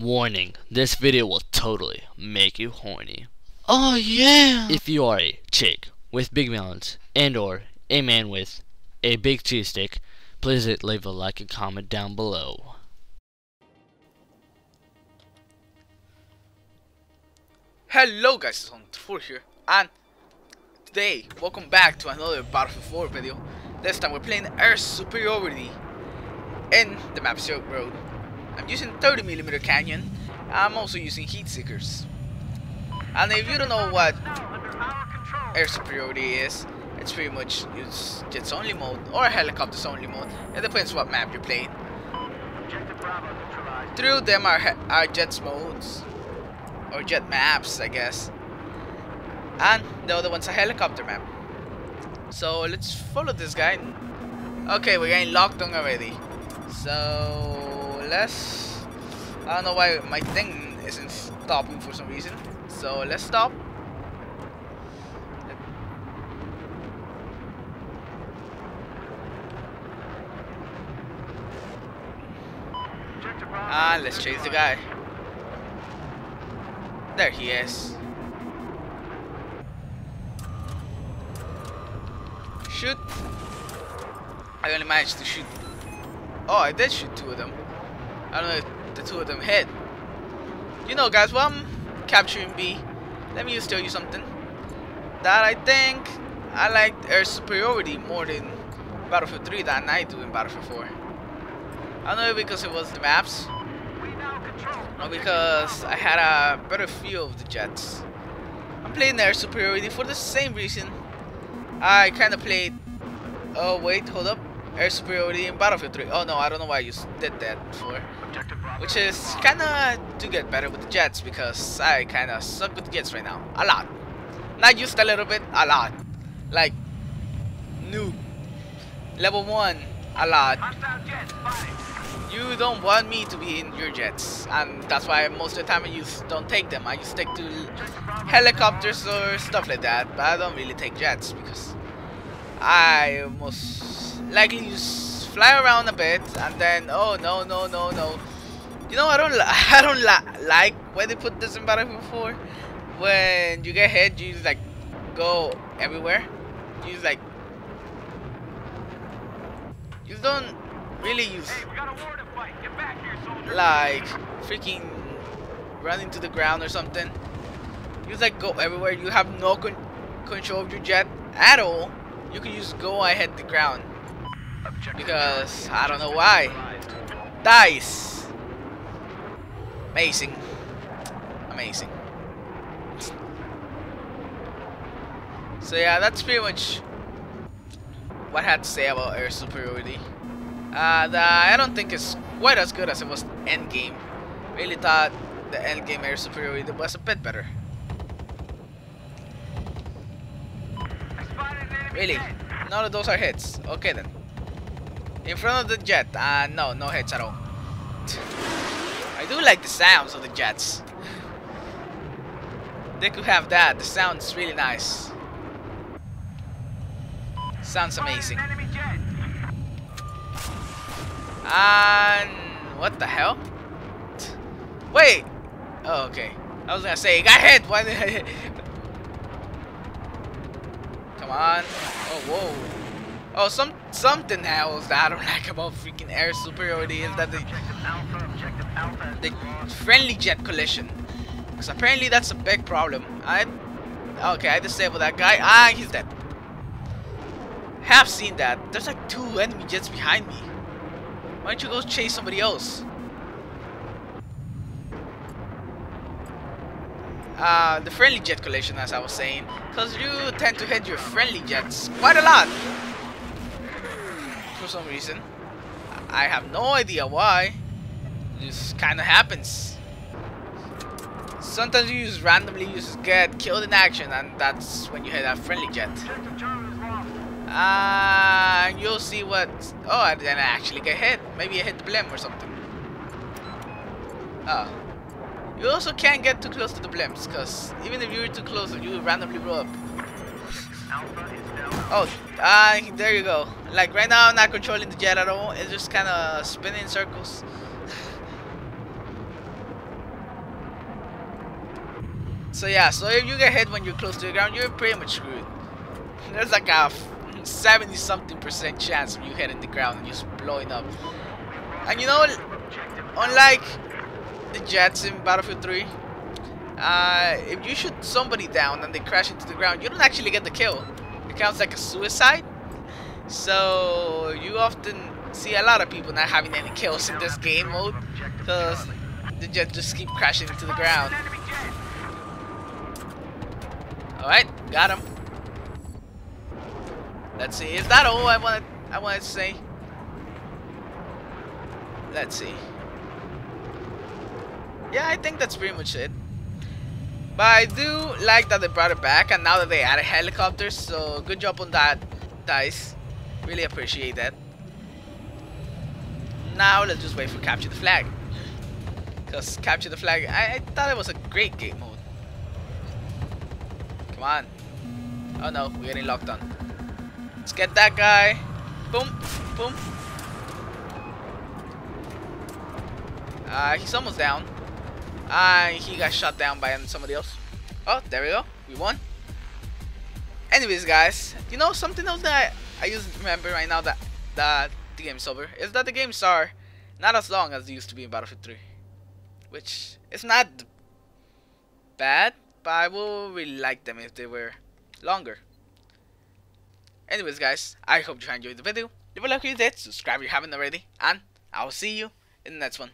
Warning, this video will totally make you horny. Oh yeah! If you are a chick with big melons and or a man with a big cheese stick, please leave a like and comment down below. Hello guys, it's on 4 here, and today, welcome back to another Battlefield 4 video. This time we're playing Air Superiority in the map Silk Road. I'm using 30mm Cannon, I'm also using heat seekers. And if you don't know what Air Superiority is, it's pretty much use jets only mode or helicopters only mode. It depends what map you're playing. Through them are, are jets modes or jet maps, I guess. And the other one's a helicopter map. So let's follow this guy. Okay, we're getting locked on already. So let's. I don't know why my thing isn't stopping for some reason. So let's stop. Ah, let's chase the guy. There he is. Shoot. I only managed to shoot. Oh, I did shoot two of them. I don't know if the two of them hit. You know, guys, while I'm capturing B, let me just tell you something. That I think I liked air superiority more than Battlefield 3 than I do in Battlefield 4. I don't know because it was the maps, or because I had a better feel of the jets. I'm playing air superiority for the same reason. I kind of played. Oh wait, hold up. Air superiority in Battlefield 3. Oh no, I don't know why you did that before. Which is kind of to get better with the jets because I kind of suck with jets right now. A lot. Not just a little bit, a lot. Like, noob. Level 1, a lot. You don't want me to be in your jets. And that's why most of the time I use don't take them. I just stick to helicopters or stuff like that. But I don't really take jets because I most likely just fly around a bit and then oh no no no no. You know I don't I don't li like when they put this in Battlefield 4 when you get hit you just like go everywhere. You just like you don't really use like freaking run into the ground or something. You just like go everywhere. You have no con control of your jet at all. You can just go ahead the ground because I don't know why. Dice. Amazing. Amazing. So yeah that's pretty much what I had to say about air superiority uh, the, I don't think it's quite as good as it was End Game. Really thought the End Game air superiority was a bit better. Really? None of those are hits. Okay then. In front of the jet. Uh, no, no hits at all. I do like the sounds of the jets. They could have that. The sound's really nice. Sounds amazing. And what the hell? Wait. Oh, okay. I was gonna say, got hit. Why did I? hit? Come on. Oh, whoa. Oh, some something else that I don't like about freaking air superiority is that the, the friendly jet collision. Because apparently that's a big problem. I okay, I disabled that guy. Ah, he's dead. Have seen that. There's like two enemy jets behind me. Why don't you go chase somebody else? Uh, the friendly jet collision, as I was saying, because you tend to hit your friendly jets quite a lot. For some reason. I have no idea why. It just kind of happens. Sometimes you just randomly you just get killed in action, and that's when you hit that friendly jet. Uh, and you'll see what... Oh, I didn't actually get hit. Maybe I hit the blimp or something. Oh. You also can't get too close to the blimps, because even if you're too close, you randomly blow up. Oh, uh, there you go. Like right now, I'm not controlling the jet at all. It's just kind of spinning in circles. So yeah, so if you get hit when you're close to the ground, you're pretty much screwed. There's like a 70 something percent chance of you hitting the ground and just blowing up. And you know, unlike the jets in Battlefield 3, uh, if you shoot somebody down and they crash into the ground, you don't actually get the kill. Counts like a suicide. So you often see a lot of people not having any kills in this game mode because the jets just keep crashing into the ground. Alright, got him. Let's see, is that all I wanted I wanted to say? Let's see. Yeah, I think that's pretty much it. But I do like that they brought it back and now that they added helicopters, so good job on that, DICE. Really appreciate that. Now let's just wait for capture the flag. Because capture the flag, I, I thought it was a great game mode. Come on. Oh no, we're getting locked on. Let's get that guy. Boom, boom. Uh, he's almost down. Uh, he got shot down by somebody else. Oh, there we go. We won. Anyways, guys, you know something else that I, just remember right now that that the game's over is that the games are not as long as they used to be in Battlefield 3, which is not bad, but I would really like them if they were longer. Anyways, guys, I hope you enjoyed the video. Leave a like if you did, subscribe if you haven't already, and I will see you in the next one.